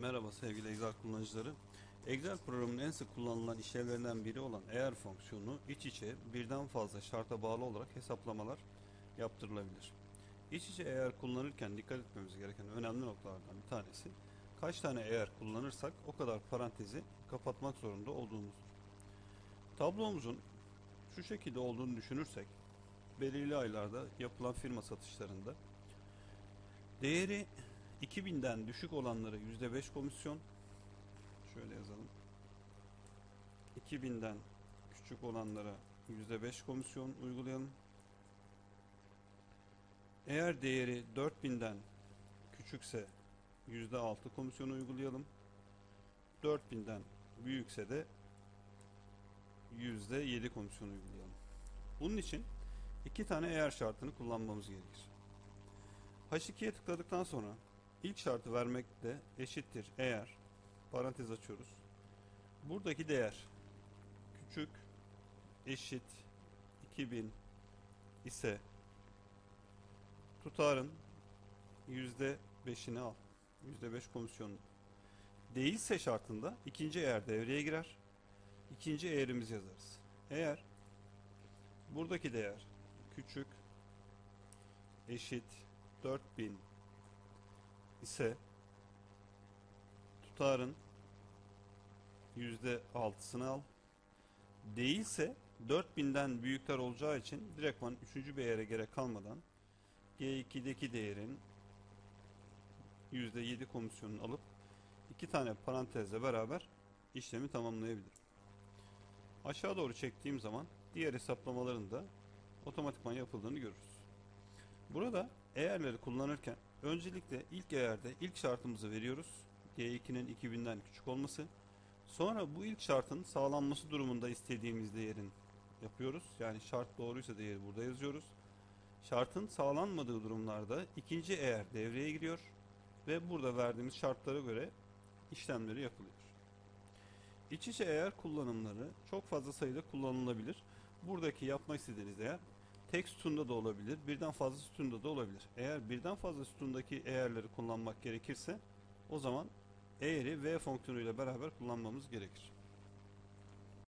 Merhaba sevgili Excel kullanıcıları. Excel programının en sık kullanılan işlevlerinden biri olan eğer fonksiyonu iç içe birden fazla şarta bağlı olarak hesaplamalar yaptırılabilir. İç içe eğer kullanırken dikkat etmemiz gereken önemli noktalardan bir tanesi kaç tane eğer kullanırsak o kadar parantezi kapatmak zorunda olduğumuzdur. Tablomuzun şu şekilde olduğunu düşünürsek belirli aylarda yapılan firma satışlarında değeri 2000'den düşük olanlara %5 komisyon. Şöyle yazalım. 2000'den küçük olanlara %5 komisyon uygulayalım. Eğer değeri 4000'den küçükse %6 komisyon uygulayalım. 4000'den büyükse de %7 komisyon uygulayalım. Bunun için iki tane eğer şartını kullanmamız gerekir. H2'ye tıkladıktan sonra ilk şartı vermekle eşittir eğer parantez açıyoruz. Buradaki değer küçük eşit 2000 ise tutarın yüzde beşini al. Yüzde beş komisyonunu. Değilse şartında ikinci eğer devreye girer. İkinci eğerimizi yazarız. Eğer buradaki değer küçük eşit 4000 ise tutarın yüzde altısını al. Değilse 4000'den büyükler olacağı için direktman 3. bir değere gerek kalmadan G2'deki değerin %7 komisyonunu alıp iki tane parantezle beraber işlemi tamamlayabilirim. Aşağı doğru çektiğim zaman diğer hesaplamaların da otomatikman yapıldığını görürüz. Burada eğerleri kullanırken öncelikle ilk eğerde ilk şartımızı veriyoruz. G2'nin 2000'den küçük olması. Sonra bu ilk şartın sağlanması durumunda istediğimiz değerin yapıyoruz. Yani şart doğruysa değeri burada yazıyoruz. Şartın sağlanmadığı durumlarda ikinci eğer devreye giriyor ve burada verdiğimiz şartlara göre işlemleri yapılıyor. İç içe eğer kullanımları çok fazla sayıda kullanılabilir. Buradaki yapmak istediğiniz eğer tek sütunda da olabilir, birden fazla sütunda da olabilir. Eğer birden fazla sütundaki eğerleri kullanmak gerekirse o zaman eğeri v fonksiyonuyla beraber kullanmamız gerekir.